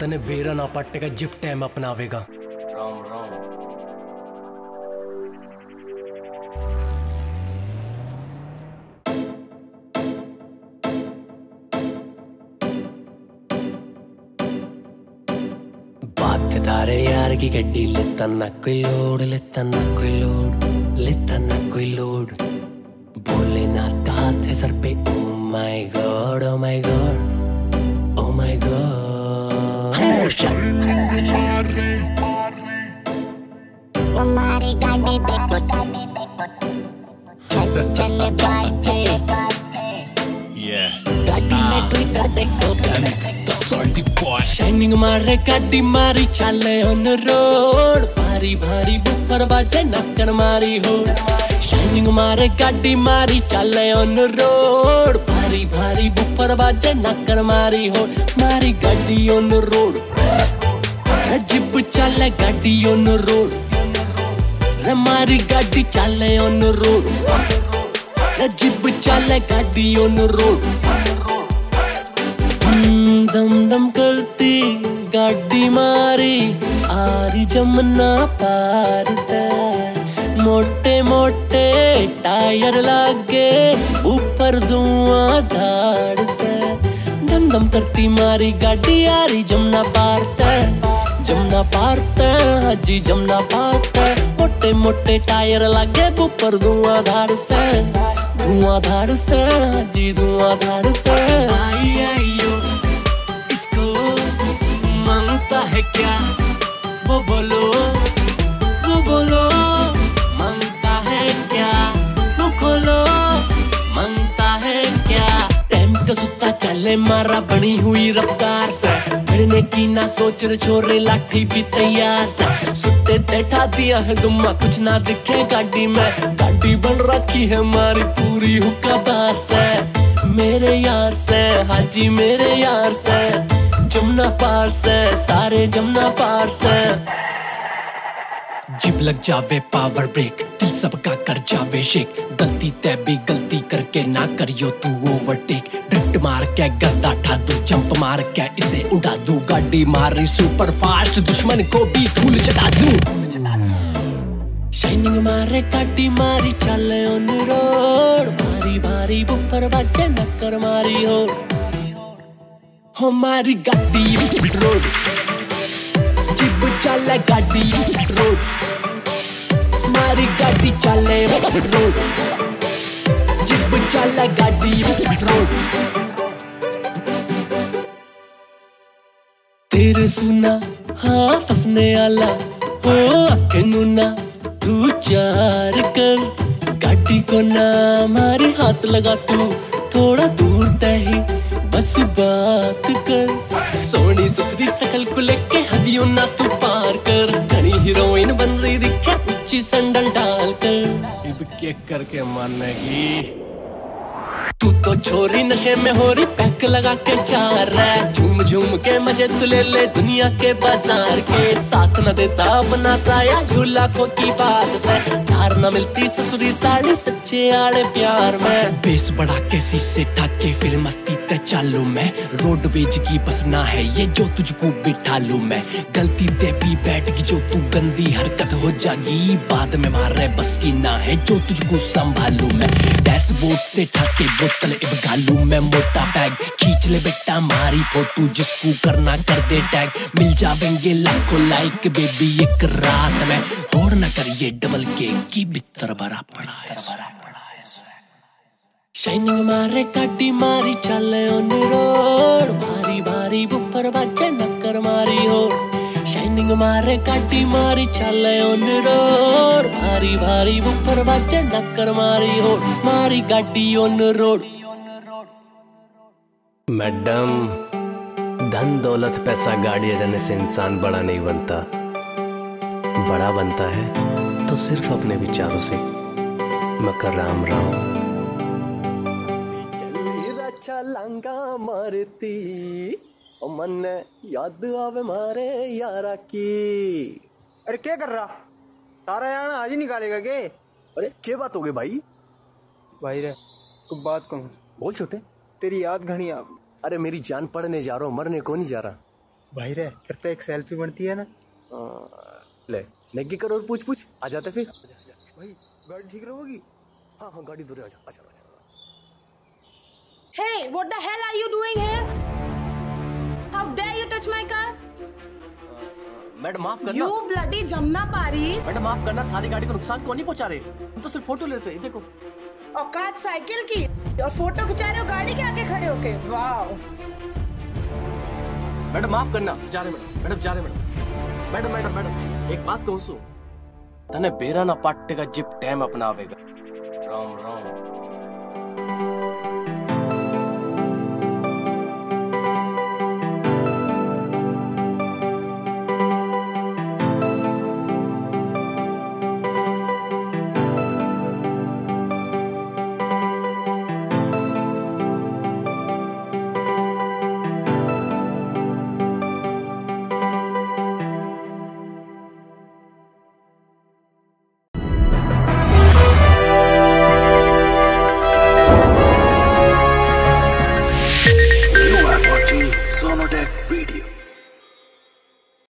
तने बेरा ना पट्टेगा जिप टाइम अपनावेगा। राम बात तारे यार की गड्डी, लेता ना कोई लोड, लेता ना कोई लोड। लेता ना कोई लोड बोले ना हाथ है सर पे ओ my god oh my god oh my god हमारे गाड़ी देखो चल चल बाजे शाइनिंग मारे गाड़ी मारी चाले ऑन रोड भारी भारी बुफर बाजे नक्कर मारी हो. शाइनिंग मारे गाड़ी मारी चाले ऑन रोड भारी भारी बुफर बाजे नक्कर मारी हो. मारी गाड़ी ऑन रोड जिब चाले गाड़ी ऑन रोड रे मारी गाड़ी चाले ऑन रोड रे जिब चाले गाड़ी ऑन रोड दम दम करती, गाड़ी मारी, आरी जमना पार मोटे मोटे टायर लागे, ऊपर धुआँ धाड़ से। दम दम करती मारी, गाड़ी आरी जमना पार जमना पार हाजी जमना पार मोटे मोटे टायर लागे, ऊपर धुआँ धाड़ से। धुआँ धाड़ से, हाजी धुआँ धाड़ से। आई आइयो है क्या? वो बोलो वो बोलो, माँगता है क्या? वो खोलो, माँगता है क्या? टाइम का सुता चले मारा बनी हुई रफ्तार से। भिड़ने की ना सोच रे, छोरे लाठी भी तैयार से। सुते बैठा दिया है दुम्मा, कुछ ना दिखे गाड़ी में। गाड़ी बन रखी है मारी पूरी हुक्का बार से। मेरे यार से, हाजी मेरे यार से। जमुना पार से, सारे जमुना पार से। जिब लग जावे पावर ब्रेक दिल सबका कर जावे शेक गलती तय भी गलती करके ना करियो तू ओवरटेक ड्रिफ्ट मार के गद्दा ठा दू जंप मार के इसे उड़ा दू। गाड़ी मारी सुपर फास्ट दुश्मन को भी धूल चटा दू। शाइनिंग मारे, काटी मारी, चले ऑन रोड भारी भारी बुफर बाजे, नक्कर मारी हो। हमारी गाड़ी रोड। जिब चले गाड़ी रोड। मारी गाड़ी चले रोड। जिब चले गाड़ी रोड। तेरे सुना हाँ फसने आला। हो, आखे नूना, तू चार कर। गाड़ी को ना मारे, हाथ लगा तू। थोड़ा दूर तही। बस बात कर। सोनी सुथरी सकल को लेके हदियों ना तू पार कर। घनी हीरोइन बन रही दिखे उच्ची संडल डाल कर। अब क्या करके मानेगी तू तो छोरी नशे में हो रही, पैक लगा के जा रहा है। झूम झूम के मज़े तू ले ले दुनिया के बाज़ार के। साथ न देता अपना साया, यू लाखों की बात से। धार न मिलती ससुरी साड़ी, सच्चे आड़े प्यार में। बेस बढ़ा के शीशे ठाके, फिर मस्ती ते चालू मैं। रोडवेज़ की बसना है, ये जो तुझको बिठा लू मैं। गलती ते भी बैठ गई जो तू गंदी हरकत हो जागी बाद में मार रहे बस की ना है, जो तुझको संभालू मैं। डैशबोर्ड से ठाके बोतल इब गालू मैं मोटा बैग खींच ले बेटा, मारी फ़ोटो, जिसको करना कर दे टैग। मिल जावेंगे लाखों लाइक बेबी एक रात में। होड़ न करिए डबल के की बितर भरा पड़ा है। शाइनिंग मारे, काटी मारी, चले ऑन रोड भारी भारी, बुफर बाजे, नक्कर मारी हो शाइनिंग मारे काटी मारी चले ऑन रोड। भारी भारी बुफर बाजे नक्कर मारी हो मारी गाड़ी ऑन रोड। मैडम धन दौलत पैसा गाड़ी जाने से इंसान बड़ा नहीं बनता। बड़ा बनता है तो सिर्फ़ अपने विचारों से। मकर राम। राम छलांगा मारती। ओ मन याद आवे मारे यारा की। अरे क्या कर रहा? तारा यार आज ही निकालेगा के? अरे क्या बात हो गई भाई? भाई रे को बात कहूँ बोल छोटे। तेरी याद घनी आ अरे मेरी जान पड़ने जा रहा हूँ मरने को नहीं जा रहा। भाई रे फिर तो एक सेल्फी बनती है ना। आ, ले नेगी कर और पूछ पूछ आ जाते फिर। भाई गाड़ी ठीक रहोगी? हाँ हाँ गाड़ी दूर आ जा अच्छा Hey, what the hell are you doing here? How dare you touch my car? Madam माफ़ करना। You bloody Jamna Paris. Madam माफ़ करना थारी गाड़ी को नुकसान क्यों नहीं पहुँचा रहे? हम तो सिर्फ़ फ़ोटो लेते हैं देखो। औकात साइकिल की और फ़ोटो खिंचा रहे हो गाड़ी के आगे खड़े होके। वाओ। मैडम माफ़ करना जा रहे मैडम। मैडम जा रहे मैडम। मैडम मैडम मैडम एक बात कहूँ सो। तने बेरा ना पाटे का जिप टाइम अपना आवेगा। राम राम।